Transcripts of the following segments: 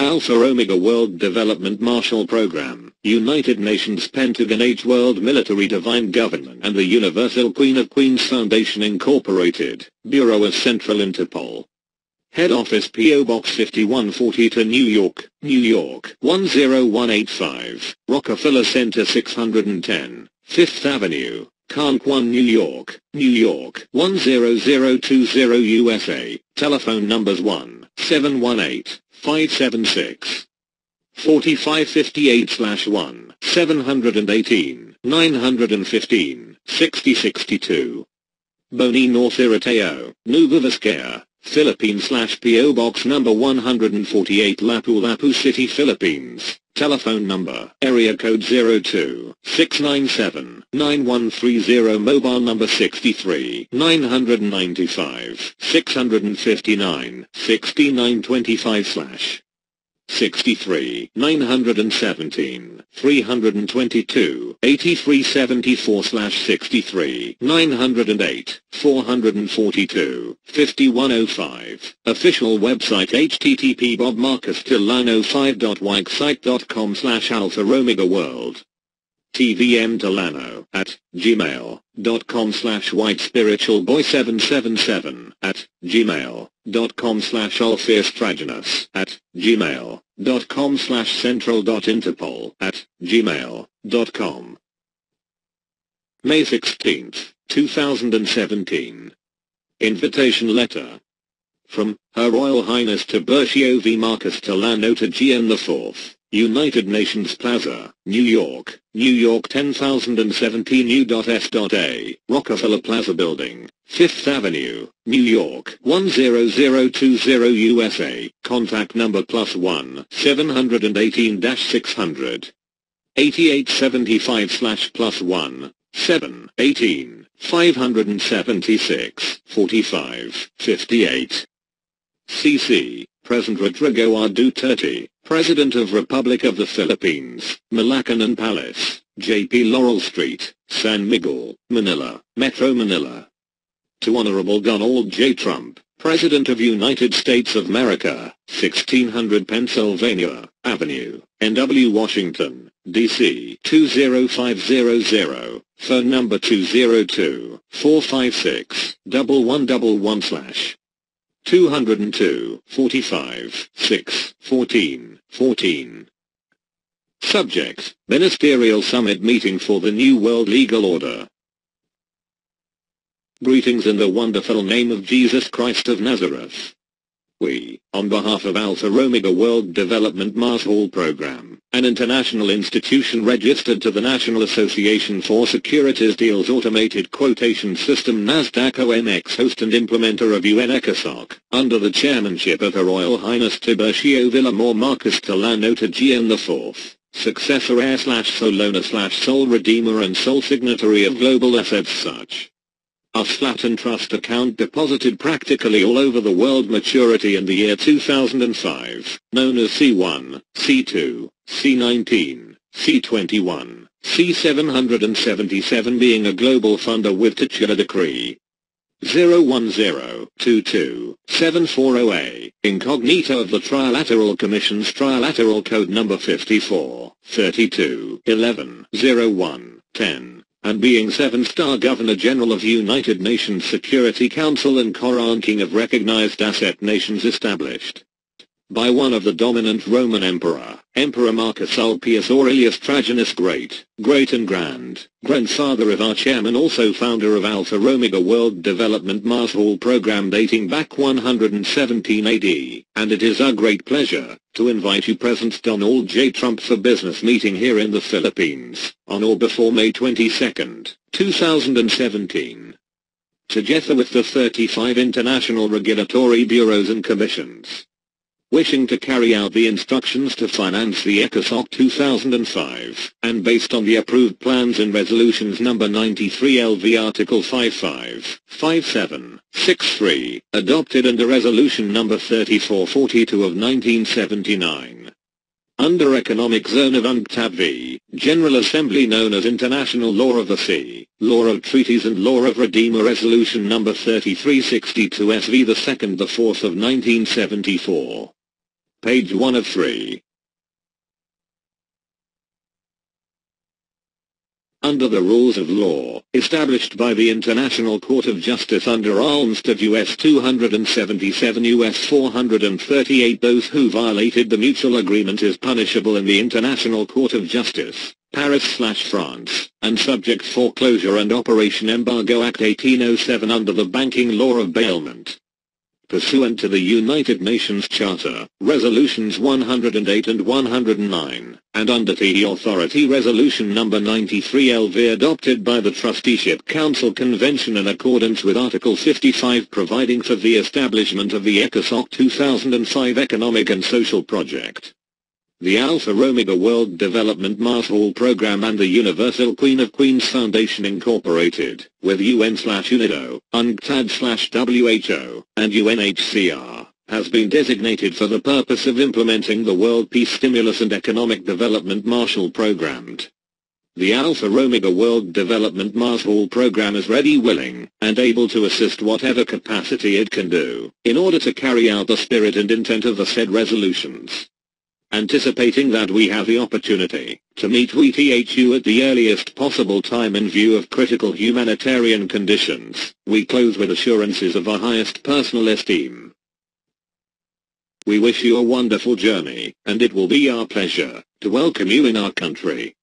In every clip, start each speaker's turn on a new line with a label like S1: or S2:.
S1: Alpha Omega World Development Marshall Program, United Nations Pentagon H World Military Divine Government and the Universal Queen of Queens Foundation Incorporated, Bureau of Central Interpol. Head Office P.O. Box 5142 New York, New York 10185, Rockefeller Center 610, Fifth Avenue, Conquan, New York, New York 10020 USA, telephone numbers 1 718 576 4558-1 718 915 6062 Boni North Nueva Vizcaya, Philippines slash PO Box number 148 Lapu-Lapu City, Philippines. Telephone number, area code 02-697-9130 Mobile number 63 995 659 6925 slash 63, 917, 322, 8374 slash 63, 908, 442, 5105. Official website http bobmarcustilano5.wixsite.com slash alpha omega world. TVM Delano at gmail.com slash white spiritual boy 777 at gmail.com slash alpheus at gmail.com slash central.interpol at gmail.com May 16, 2017 Invitation Letter From Her Royal Highness Tiburcio V. Marcos Tallano Tagean IV United Nations Plaza, New York, New York 10017 U.S.A. Rockefeller Plaza Building, 5th Avenue, New York 10020 USA. Contact number plus 1 718-600 8875 slash plus 1 7 18 576 45 58 CC President Rodrigo R. Duterte, President of Republic of the Philippines, Malacanan Palace, JP Laurel Street, San Miguel, Manila, Metro Manila. To Honorable Donald J. Trump, President of United States of America, 1600 Pennsylvania Avenue, NW Washington, D.C. 20500, phone number 202-456-1111 slash 202, 45, 6, 14, 14. Subject, Ministerial Summit Meeting for the New World Legal Order. Greetings in the wonderful name of Jesus Christ of Nazareth. We, on behalf of Alpha Omega World Development Marshall Program, an international institution registered to the National Association for Securities Deals Automated Quotation System NASDAQ OMX host and implementer of UN ECOSOC, under the chairmanship of Her Royal Highness Tiburcio Villamor Marcos Tallano Tagean IV, successor heir slash Solona slash sole redeemer and sole signatory of global assets such a Flatten Trust account deposited practically all over the world maturity in the year 2005, known as C1, C2, C19, C21, C777 being a global funder with titular decree. 010227408, incognito of the Trilateral Commission's Trilateral Code number 54, 32, 11, 01, 10 and being seven-star Governor-General of United Nations Security Council and Koran King of recognized asset nations established by one of the dominant Roman Emperor, Emperor Marcus Ulpius Aurelius Trajanus Great, Great and Grand, grandfather of our chairman also founder of Alpha Omega World Development Marshall program dating back 117 AD, and it is our great pleasure to invite you present Donald J. Trump for business meeting here in the Philippines, on or before May 22, 2017 together with the 35 international regulatory bureaus and commissions wishing to carry out the instructions to finance the ECOSOC 2005, and based on the approved plans and resolutions number 93 LV Article 55, 57, 63, adopted under resolution number 3442 of 1979. Under Economic Zone of UNCTAD v. General Assembly known as International Law of the Sea, Law of Treaties and Law of Redeemer Resolution number 3362 SV the 2nd the 4th of 1974 page 1 of 3. under the rules of law, established by the International Court of Justice under Olmstead U.S. 277 U.S. 438 those who violated the mutual agreement is punishable in the International Court of Justice, Paris-France, and subject foreclosure and Operation Embargo Act 1807 under the banking law of bailment pursuant to the United Nations Charter, Resolutions 108 and 109, and under the Authority Resolution No. 93 LV adopted by the Trusteeship Council Convention in accordance with Article 55 providing for the establishment of the ECOSOC 2005 Economic and Social Project the Alpha Omega World Development Marshall Program and the Universal Queen of Queens Foundation Incorporated, with UN slash UNIDO, UNCTAD slash WHO, and UNHCR, has been designated for the purpose of implementing the World Peace Stimulus and Economic Development Marshall Program. The Alpha Omega World Development Marshall Program is ready willing, and able to assist whatever capacity it can do, in order to carry out the spirit and intent of the said resolutions anticipating that we have the opportunity to meet WTHU at the earliest possible time in view of critical humanitarian conditions, we close with assurances of our highest personal esteem. We wish you a wonderful journey, and it will be our pleasure to welcome you in our country.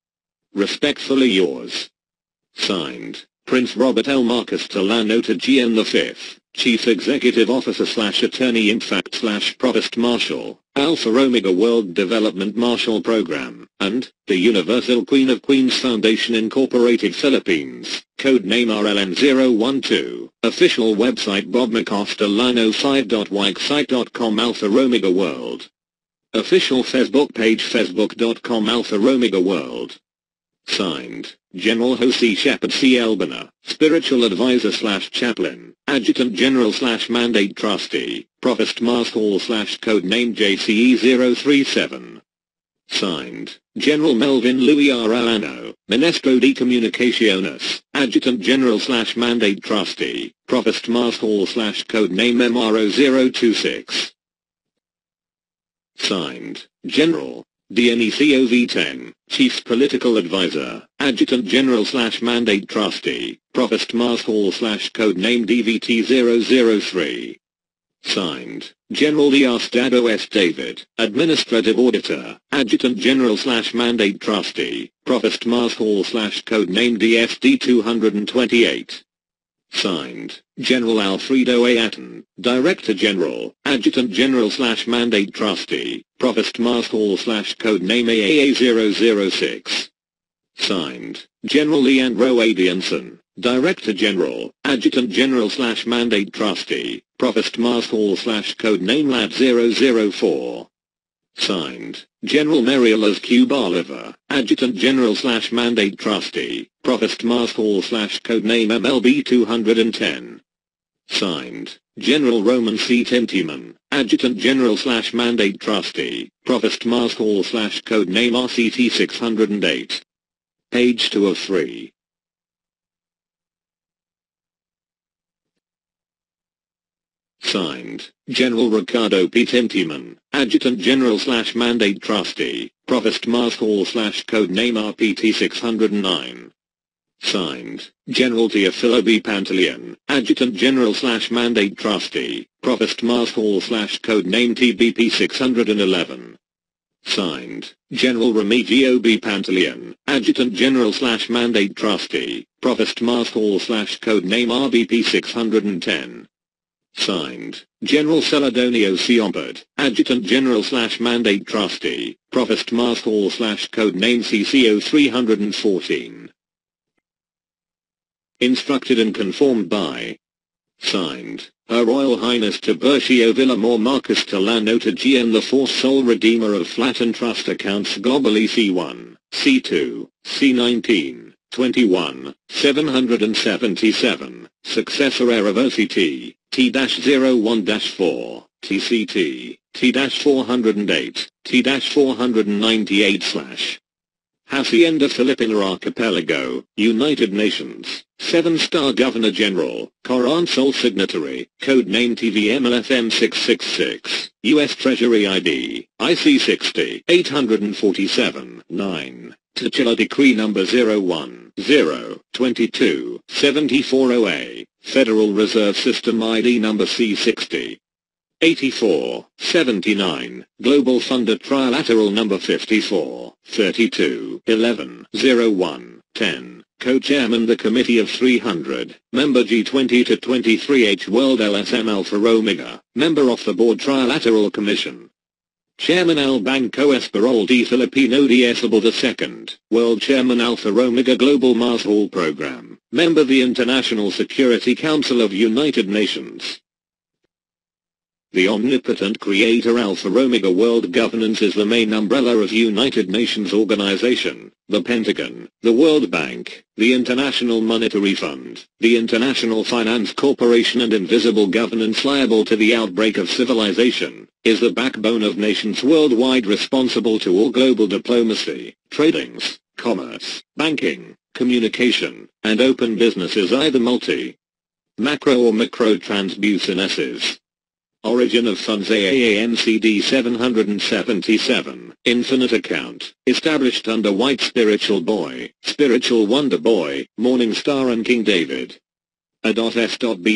S1: Respectfully yours. Signed, Prince Robert L. Marcus Delano to the 5th. Chief Executive Officer slash Attorney in fact slash Provost Marshal, Alpha Omega World Development Marshal Program, and, the Universal Queen of Queens Foundation Incorporated Philippines, code name RLN012, official website bobmacosta5.wixsite.com Alpha Omega World. Official Facebook page facebook.com Alpha Omega World. Signed, General Jose Shepard C. Albana, Spiritual Advisor slash Chaplain, Adjutant General slash Mandate Trustee, Provost Marshal slash Codename JCE 037. Signed, General Melvin Louis Arellano, Ministro de Comunicaciones, Adjutant General slash Mandate Trustee, Provost Marshal slash Codename MRO 026. Signed, General, DNECOV-10, Chief Political Advisor, Adjutant General slash Mandate Trustee, Provost Marshal slash Codename DVT-003. Signed, General Diosdado S. David, Administrative Auditor, Adjutant General slash Mandate Trustee, Provost Marshal slash Codename DSD-228. Signed, General Alfredo A. Atten, Director General, Adjutant General slash Mandate Trustee, Provost Marshal slash Codename AAA006. Signed, General Leandro Adianson, Director General, Adjutant General slash Mandate Trustee, Provost Marshal slash Codename LAD004. Signed, General Merialas Q. Bolivar, Adjutant General slash Mandate Trustee, Provost Marshal slash Codename MLB 210. Signed, General Roman C. Tintyman, Adjutant General slash Mandate Trustee, Provost Marshal slash Codename RCT 608. Page 2 of 3. Signed, General Ricardo P. Tintyman, Adjutant General slash Mandate Trustee, Provost Marshal slash Codename RPT 609. Signed, General Teofilo B. Pantaleon, Adjutant General slash Mandate Trustee, Provost Marshal slash Codename TBP 611. Signed, General Remigio B. Pantaleon, Adjutant General slash Mandate Trustee, Provost Marshal slash Codename RBP 610. Signed, General Celadonio Siombert, Adjutant General slash Mandate Trustee, Provost Marshal slash Codename CCO 314. Instructed and conformed by. Signed, Her Royal Highness Tiburcio Villamor Marcos Tagean the fourth sole redeemer of Flatten Trust accounts globally C1, C2, C19, 21, 777, Successor Error T-01-4, TCT, T-408, T-498 slash Hacienda Filipina Archipelago, United Nations, 7-star Governor General, Koran Sol Signatory, Codename TVMLFM 666, U.S. Treasury ID, IC60, 847, 9, Titular Decree Number 01, 0, 22, 74OA, Federal Reserve System ID Number C60, 84, 79, Global Funder Trilateral number 54, 32, 11, 01, 10, Co-Chairman the Committee of 300, Member G20 to 23H World LSM Alpha Omega, Member of the Board Trilateral Commission. Chairman Al Banco Espanol D. Filipino D. Esabel II, World Chairman Alpha Omega Global Marshall Program, Member the International Security Council of United Nations, the omnipotent creator Alpha Omega World Governance is the main umbrella of United Nations Organization, the Pentagon, the World Bank, the International Monetary Fund, the International Finance Corporation and invisible governance liable to the outbreak of civilization, is the backbone of nations worldwide responsible to all global diplomacy, tradings, commerce, banking, communication, and open businesses either multi, macro or micro transbusinesses. Origin of funds AAANCD 777, Infinite Account, established under White Spiritual Boy, Spiritual Wonder Boy, Morning Star and King David. A.F.B.L.P.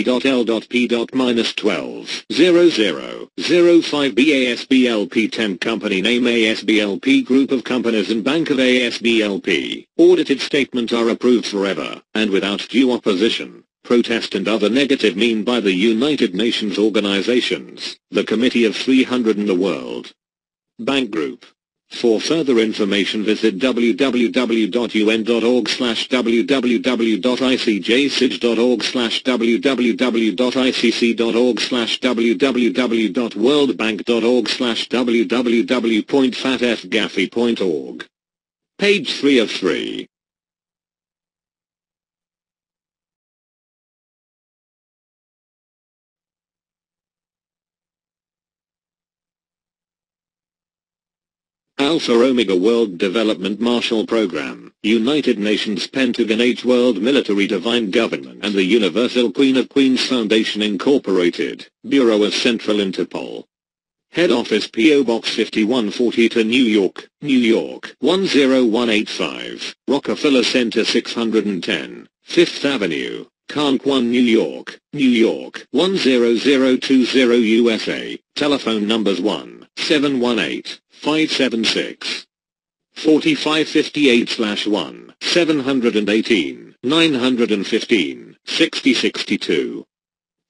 S1: minus 12 00 05 BASBLP 10 Company Name ASBLP Group of Companies and Bank of ASBLP. Audited statement are approved forever, and without due opposition protest and other negative mean by the United Nations organizations, the Committee of 300 in the World Bank Group. For further information visit www.un.org slash www.icjsij.org slash www.icc.org slash www.worldbank.org slash www.fatfgaffey.org. Page 3 of 3. Alpha Omega World Development Marshall Program, United Nations Pentagon H World Military Divine Government and the Universal Queen of Queens Foundation Incorporated, Bureau of Central Interpol. Head Office P.O. Box 5142 New York, New York 10185, Rockefeller Center 610, Fifth Avenue, Conquan, New York, New York 10020 USA, telephone numbers 1 718 576. 4558 slash 1, 718, 915, 6062.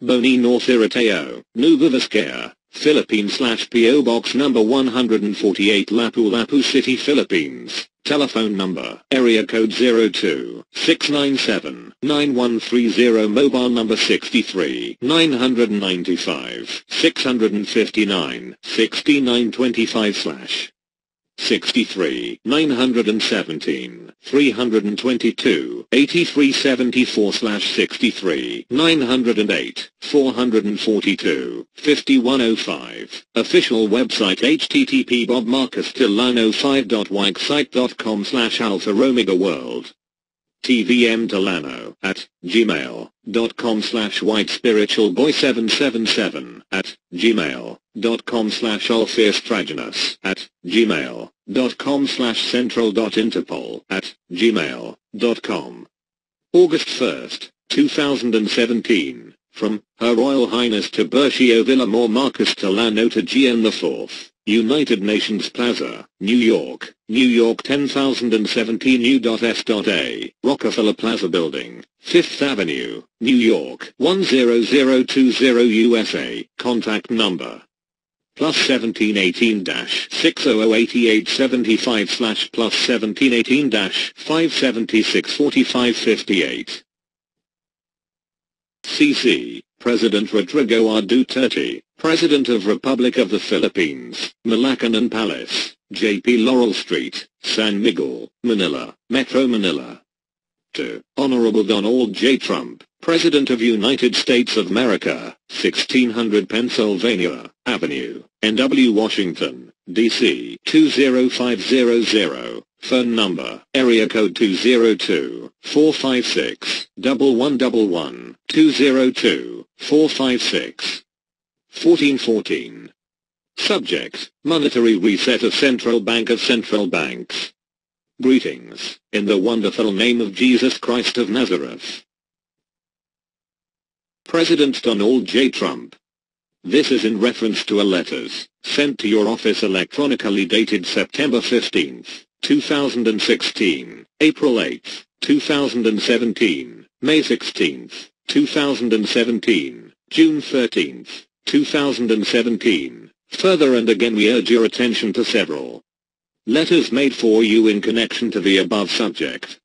S1: Boni North Iriteo, Nueva Vizcaya, Philippines slash PO Box number 148 Lapu-Lapu City, Philippines. Telephone number, area code 02-697-9130 mobile number 63 995 659 6925 slash 63, 917, 322, 8374 slash 63, 908, 442, 5105. Official website http bobmarcustilano5.wixsite.com slash alpha omega world. TVM Delano at gmail.com slash white spiritual boy 777 at gmail.com slash alpheus at gmail.com slash central.interpol at gmail.com. August 1st, 2017, from Her Royal Highness Tiburcio Villamor Marcos Tallano Tagean IV. United Nations Plaza, New York, New York 10017 U.S.A. Rockefeller Plaza Building, 5th Avenue, New York 10020 USA. Contact number plus 1718-6008875 slash plus 1718-5764558. CC, President Rodrigo R. Duterte, President of Republic of the Philippines, Malacanan Palace, JP Laurel Street, San Miguel, Manila, Metro Manila. To Honorable Donald J. Trump, President of United States of America, 1600 Pennsylvania Avenue, NW Washington, D.C. 20500, Phone number, area code 202-456-1111, 202-456. 1414. Subject, Monetary Reset of Central Bank of Central Banks. Greetings, in the wonderful name of Jesus Christ of Nazareth. President Donald J. Trump. This is in reference to a letters, sent to your office electronically dated September 15, 2016, April 8, 2017, May 16, 2017, June 13, 2017. Further and again we urge your attention to several letters made for you in connection to the above subject.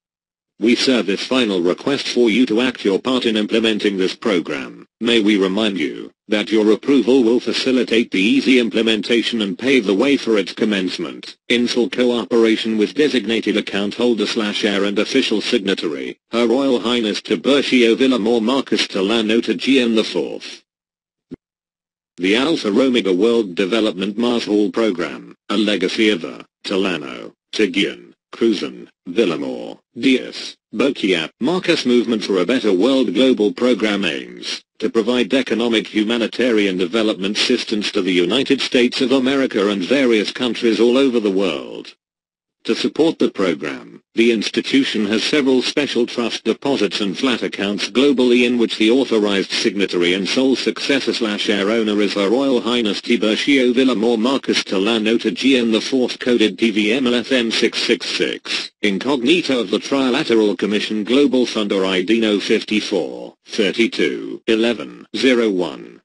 S1: We serve this final request for you to act your part in implementing this program. May we remind you that your approval will facilitate the easy implementation and pave the way for its commencement, in full cooperation with designated account holder slash heir and official signatory, Her Royal Highness Tiburcio Villamor Marcos Tallano Tagean IV. The Alpha Omega World Development Marshall Program, a legacy of the Tallano, Tagean, Cruzan, Villamor, Diaz, Bocchiap Marcus Movement for a Better World Global Program aims to provide economic humanitarian development assistance to the United States of America and various countries all over the world. To support the program, the institution has several special trust deposits and flat accounts globally in which the authorized signatory and sole successor slash heir owner is Her Royal Highness Tiburcio Villamor Marcos Tallano Tagean the 4th coded TVMLFN 666, incognito of the Trilateral Commission Global Fund or ID No 54, 32, 11, 01.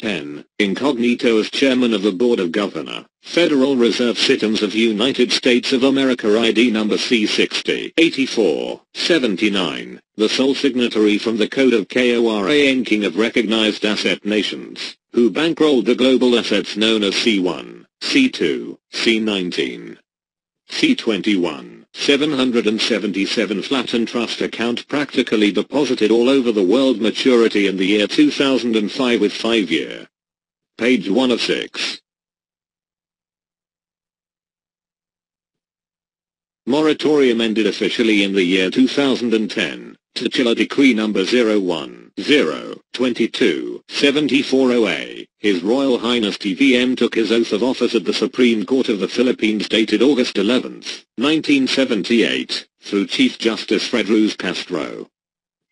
S1: 10. Incognito as Chairman of the Board of Governor, Federal Reserve Systems of United States of America ID number C60 84 79, the sole signatory from the Code of KORA King of Recognized Asset Nations, who bankrolled the global assets known as C1, C2, C19, C21. 777 Flatten Trust account practically deposited all over the world maturity in the year 2005 with 5-year. Page 1 of 6. Moratorium ended officially in the year 2010. Titular Decree Number 01, 0, 22, 74OA, His Royal Highness TVM took his oath of office at the Supreme Court of the Philippines dated August 11, 1978, through Chief Justice Fred Ruiz Castro.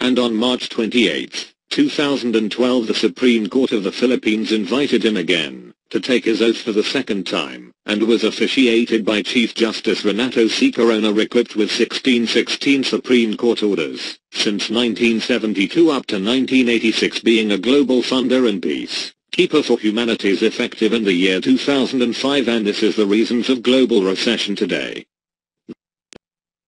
S1: And on March 28, 2012 the Supreme Court of the Philippines invited him again, to take his oath for the second time, and was officiated by Chief Justice Renato C. Corona equipped with 1616 Supreme Court orders, since 1972 up to 1986 being a global funder and peace keeper for humanities effective in the year 2005 and this is the reasons of global recession today.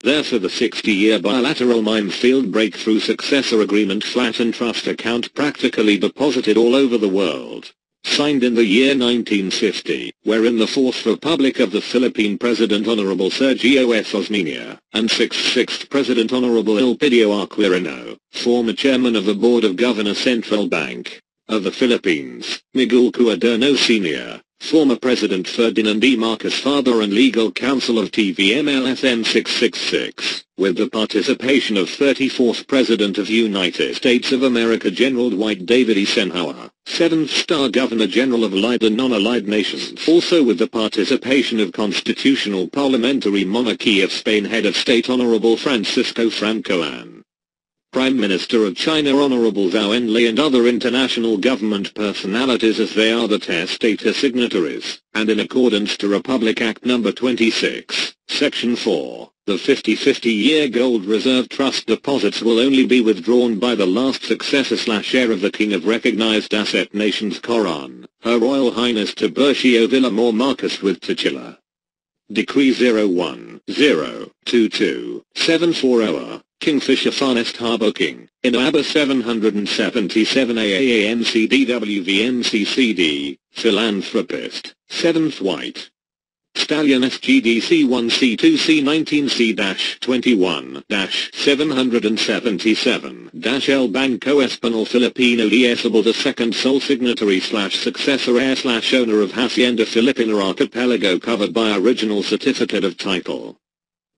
S1: Therefore the 60-year bilateral minefield breakthrough successor agreement flat and trust account practically deposited all over the world signed in the year 1950, wherein the Fourth Republic of the Philippine President Honorable Sergio S. Osmeña, and Sixth Sixth President Honorable Elpidio Quirino, former Chairman of the Board of Governor Central Bank of the Philippines, Miguel Cuaderno Sr., former President Ferdinand E. Marcos father and legal counsel of TVMLFN 666, with the participation of 34th President of United States of America General Dwight David Eisenhower, 7th Star Governor General of Allied and Non-Allied Nations also with the participation of Constitutional Parliamentary Monarchy of Spain Head of State Honorable Francisco Francoan. Prime Minister of China Honorable Zhou Enlai and other international government personalities as they are the testator signatories, and in accordance to Republic Act No. 26, Section 4, the 50-50-year gold reserve trust deposits will only be withdrawn by the last successor slash heir of the King of Recognized Asset Nations Koran, Her Royal Highness Tiburcio Villamor Marcos with titular. Decree 01, 0, 22, 740 Kingfisher Finest Harbor King, in ABA 777 AAMCDWVMCCD, Philanthropist, 7th White. Stallion SGDC 1C2C19C-21-777-L Banco Espanol Filipino Diezable the second sole signatory slash successor heir slash owner of Hacienda Filipina Archipelago covered by original certificate of title.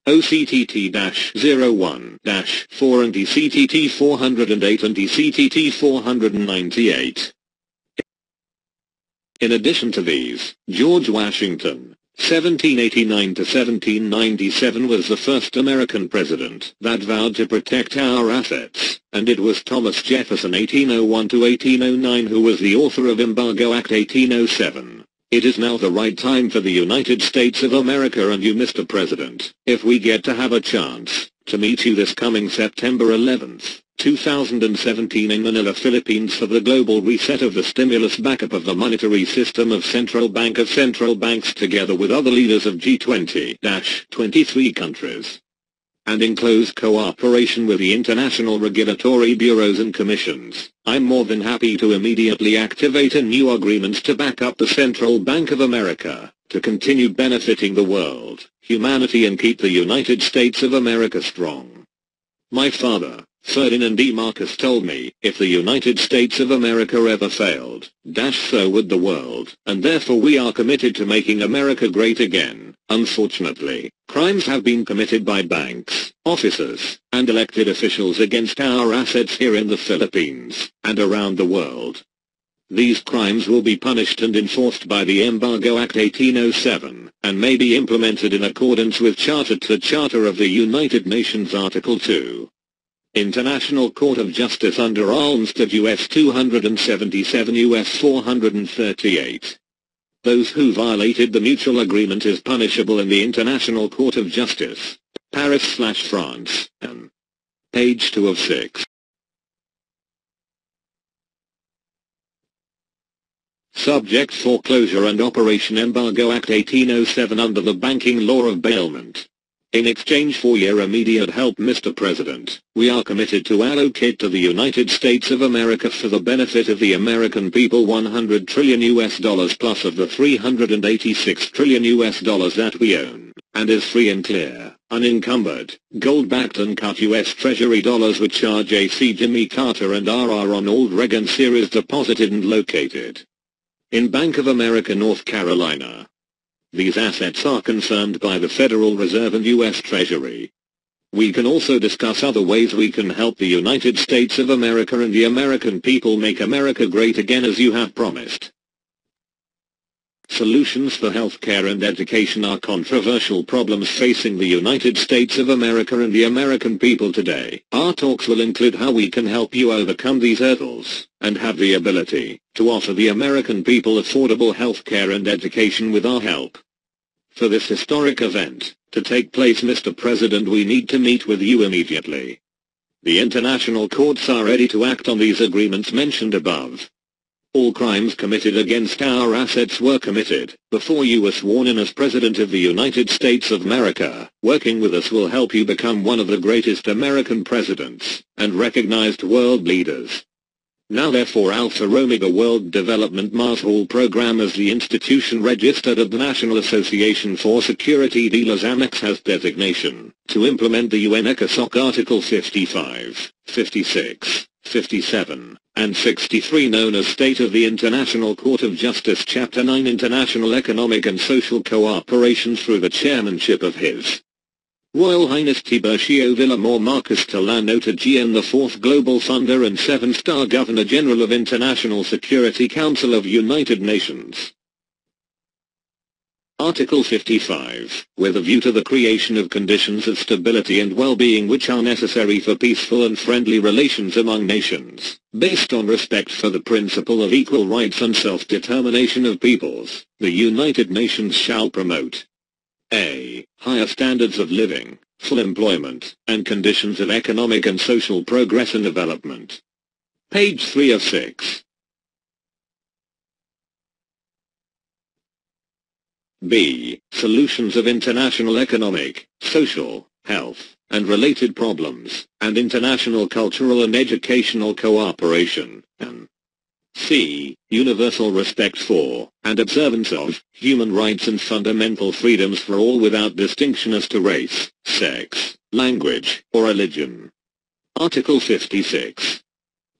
S1: OCTT-01-4 and DCTT 408 and DCTT 498. In addition to these, George Washington, 1789-1797 was the first American president that vowed to protect our assets, and it was Thomas Jefferson 1801-1809 who was the author of Embargo Act 1807. It is now the right time for the United States of America and you Mr. President, if we get to have a chance, to meet you this coming September 11th. 2017 in Manila, Philippines for the global reset of the stimulus backup of the monetary system of Central Bank of Central Banks together with other leaders of G20-23 countries. And in close cooperation with the international regulatory bureaus and commissions, I'm more than happy to immediately activate a new agreement to back up the Central Bank of America, to continue benefiting the world, humanity and keep the United States of America strong. My father, Ferdinand E. Marcos told me, if the United States of America ever failed, dash so would the world, and therefore we are committed to making America great again. Unfortunately, crimes have been committed by banks, officers, and elected officials against our assets here in the Philippines, and around the world. These crimes will be punished and enforced by the Embargo Act 1807, and may be implemented in accordance with Charter to Charter of the United Nations Article 2. International Court of Justice under Olmstead U.S. 277 U.S. 438. Those who violated the mutual agreement is punishable in the International Court of Justice, Paris slash France. Page 2 of 6. Subject Foreclosure and Operation Embargo Act 1807 under the Banking Law of Bailment. In exchange for your immediate help Mr. President, we are committed to allocate to the United States of America for the benefit of the American people 100 trillion US dollars plus of the 386 trillion US dollars that we own, and is free and clear, unencumbered, gold-backed and cut US Treasury dollars which are J.C. Jimmy Carter and R.R. Ronald Reagan series deposited and located in Bank of America North Carolina. These assets are confirmed by the Federal Reserve and U.S. Treasury. We can also discuss other ways we can help the United States of America and the American people make America great again as you have promised. Solutions for healthcare and education are controversial problems facing the United States of America and the American people today. Our talks will include how we can help you overcome these hurdles, and have the ability to offer the American people affordable healthcare and education with our help. For this historic event to take place Mr. President we need to meet with you immediately. The international courts are ready to act on these agreements mentioned above. All crimes committed against our assets were committed before you were sworn in as President of the United States of America. Working with us will help you become one of the greatest American presidents and recognized world leaders. Now therefore Alpha Omega World Development Marshall Program as the institution registered at the National Association for Security Dealers Amex has designation to implement the UN ECOSOC Article 55, 56, 57, and 63 known as State of the International Court of Justice Chapter 9 International Economic and Social Cooperation through the chairmanship of His Royal Highness Tiburcio Villamor Marcos Tallano Tagean the fourth global funder and seven-star Governor General of International Security Council of United Nations. Article 55, with a view to the creation of conditions of stability and well-being which are necessary for peaceful and friendly relations among nations, based on respect for the principle of equal rights and self-determination of peoples, the United Nations shall promote a. Higher standards of living, full employment, and conditions of economic and social progress and development. Page 3 of 6. B. Solutions of international economic, social, health, and related problems, and international cultural and educational cooperation, and c. Universal respect for, and observance of, human rights and fundamental freedoms for all without distinction as to race, sex, language, or religion. Article 56.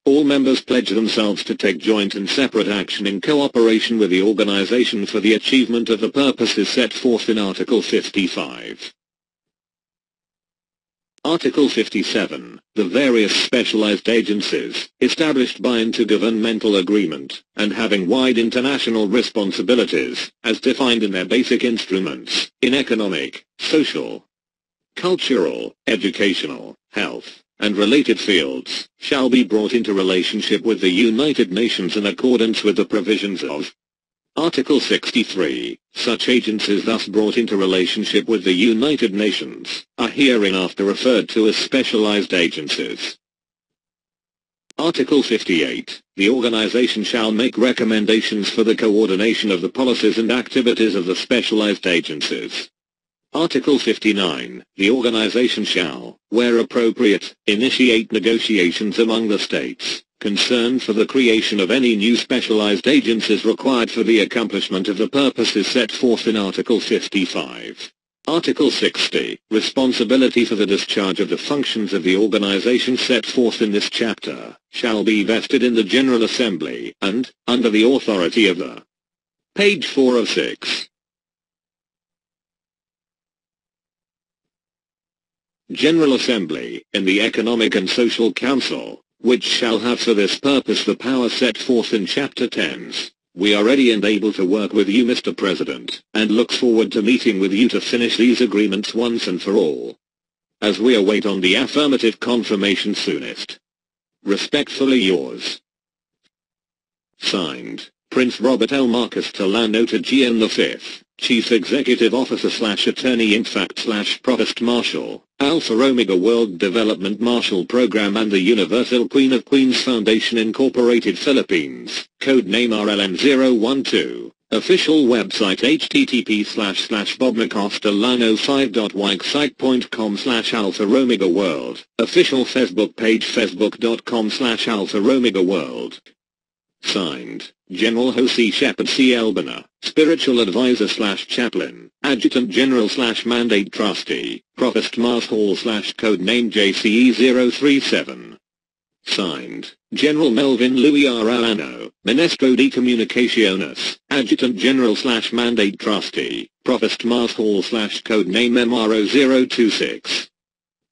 S1: All members pledge themselves to take joint and separate action in cooperation with the organization for the achievement of the purposes set forth in Article 55. Article 57. The various specialized agencies, established by intergovernmental agreement, and having wide international responsibilities, as defined in their basic instruments, in economic, social, cultural, educational, health, and related fields, shall be brought into relationship with the United Nations in accordance with the provisions of Article 63. Such agencies thus brought into relationship with the United Nations, are hereinafter referred to as specialized agencies. Article 58. The organization shall make recommendations for the coordination of the policies and activities of the specialized agencies. Article 59. The organization shall, where appropriate, initiate negotiations among the states, concerned for the creation of any new specialized agencies required for the accomplishment of the purposes set forth in Article 55. Article 60. Responsibility for the discharge of the functions of the organization set forth in this chapter, shall be vested in the General Assembly, and, under the authority of the Page 4 of 6. General Assembly, in the Economic and Social Council, which shall have for this purpose the power set forth in Chapter 10. We are ready and able to work with you Mr. President, and look forward to meeting with you to finish these agreements once and for all. As we await on the affirmative confirmation soonest. Respectfully yours. Signed, Prince Robert L. Marcos Tallano Tagean V, Chief Executive Officer slash Attorney in fact slash Provost Marshal, Alpha Omega World Development Marshal Program and the Universal Queen of Queens Foundation Incorporated Philippines, code name RLM012. Official website http slash slash bobmacostelano5.wixsite.com slash alpha omega world. Official Facebook page facebook.com slash alpha omega world. Signed, General Jose Shepard C. Elbina, Spiritual Advisor slash Chaplain, Adjutant General slash Mandate Trustee, Provost Marshal slash Codename JCE 037. Signed, General Melvin Louis R. Alano, Ministro de Comunicaciones, Adjutant General slash Mandate Trustee, Provost Marshal slash Codename MRO 026.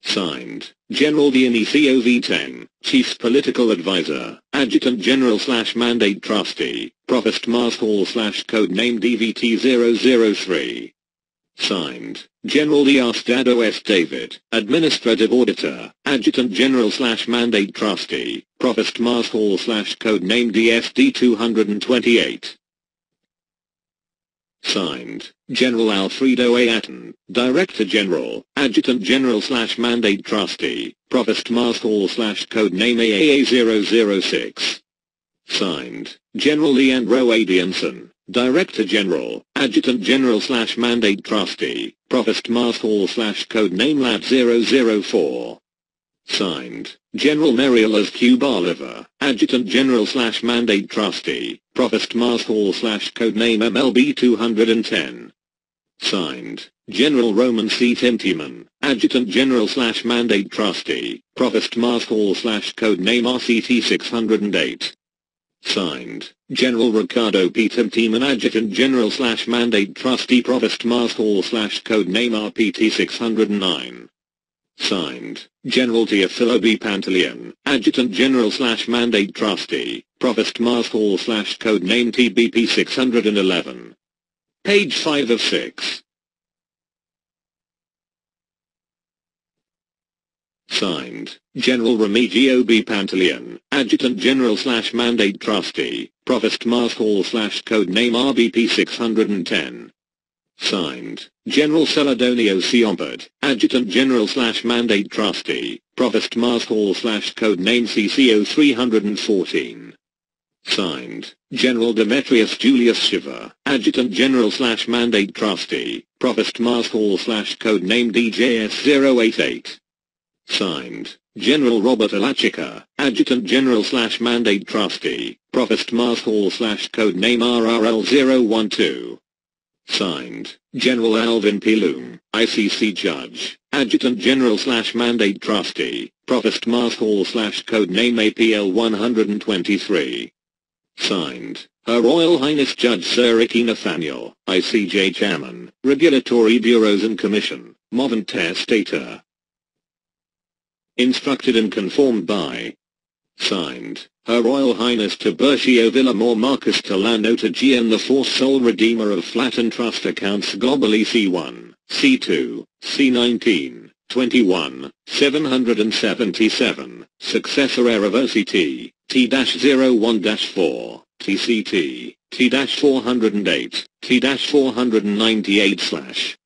S1: Signed, General Dionisio V10, Chief Political Advisor, Adjutant General slash Mandate Trustee, Provost Marshal slash Codename DVT003. Signed, General Diosdado S. David, Administrative Auditor, Adjutant General slash Mandate Trustee, Provost Marshal slash Codename DSD228. Signed, General Alfredo A. Atten, Director General, Adjutant General slash Mandate Trustee, Provost Marshal slash Codename AAA006. Signed, General Leandro Adianson, Director General, Adjutant General slash Mandate Trustee, Provost Marshal slash Codename Lab 004. Signed, General Merialas Q. Bolivar, Adjutant General slash Mandate Trustee, Provost Marshal slash Codename MLB 210. Signed, General Roman C. Tintyman, Adjutant General slash Mandate Trustee, Provost Marshal slash Codename RCT 608. Signed, General Ricardo P. Tintyman Adjutant General slash Mandate Trustee Provost Marshal slash Codename RPT 609. Signed, General Teofilo B. Pantaleon, Adjutant General slash Mandate Trustee, Provost Marshal slash Codename TBP 611. Page 5 of 6. Signed, General Remigio B. Pantaleon, Adjutant General slash Mandate Trustee, Provost Marshal slash Codename RBP 610. Signed, General Celadonio C. Adjutant General slash Mandate Trustee, Provost Marshal slash Codename CCO 314. Signed, General Demetrius Julius Shiva, Adjutant General slash Mandate Trustee, Provost Marshal slash Codename DJS 088. Signed, General Robert Alachica, Adjutant General slash Mandate Trustee, Provost Marshal slash Codename RRL 012. Signed, General Alvin P. Loom, ICC Judge, Adjutant General slash Mandate Trustee, Provost Marshal slash Codename APL 123. Signed, Her Royal Highness Judge Sir Icky Nathaniel, ICJ Chairman, Regulatory Bureaus and Commission, Movent Testator. Instructed and conformed by. Signed, Her Royal Highness Tiburcio Villamor Marcos Tallano Tagean the fourth sole redeemer of Flatten Trust accounts globally C1, C2, C19, 21, 777, successor Erevosi T, T-01-4, TCT, T-408, T-498 slash.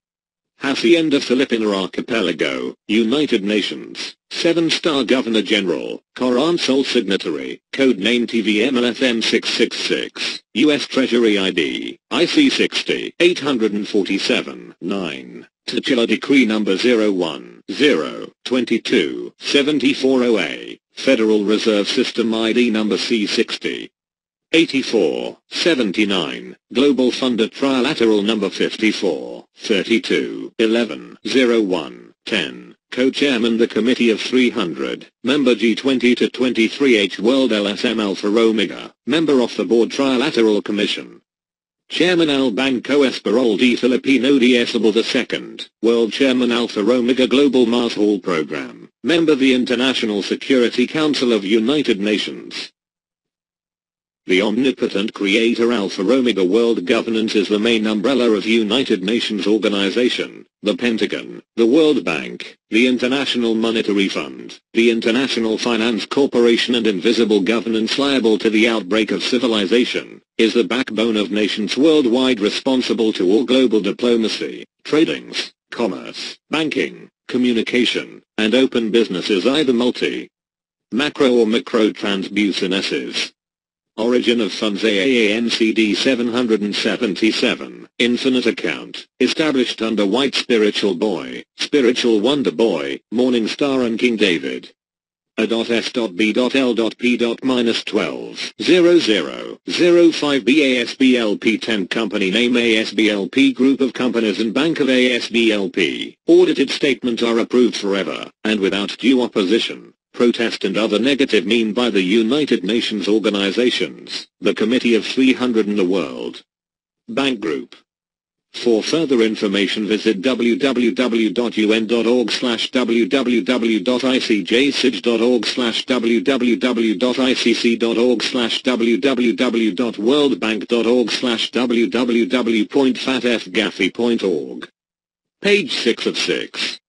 S1: Hacienda Filipina Archipelago, United Nations, 7-star Governor General, Koran Sole Signatory, Codename TVMLSM 666, U.S. Treasury ID, IC60, 847, 9, Titular Decree Number 01, 0, 22, 74OA, Federal Reserve System ID Number C60, 84, 79, Global Funder Trilateral number 54, 32, 11, 01, 10, Co-Chairman the Committee of 300, Member G20 to 23H World LSM Alpha Omega, Member of the Board Trilateral Commission. Chairman Al Banco Espanol D Filipino de Isabel II, World Chairman Alpha Omega Global Marshall Program, Member the International Security Council of United Nations, the omnipotent creator Alpha Omega World Governance is the main umbrella of United Nations Organization, the Pentagon, the World Bank, the International Monetary Fund, the International Finance Corporation and invisible governance liable to the outbreak of civilization, is the backbone of nations worldwide responsible to all global diplomacy, tradings, commerce, banking, communication, and open businesses either multi, macro or micro transbusinesses. Origin of funds AANCD 777, Infinite Account, established under White Spiritual Boy, Spiritual Wonder Boy, Morning Star and King David. A.S.B.L.P.-12-00-05 BASBLP 10 Company Name ASBLP Group of Companies and Bank of ASBLP. Audited statements are approved forever, and without due opposition protest and other negative mean by the United Nations organizations, the Committee of 300 and the World Bank Group. For further information visit www.un.org slash www.icjsij.org slash www.icc.org slash www.worldbank.org slash www.fatf-gafi.org. Page 6 of 6.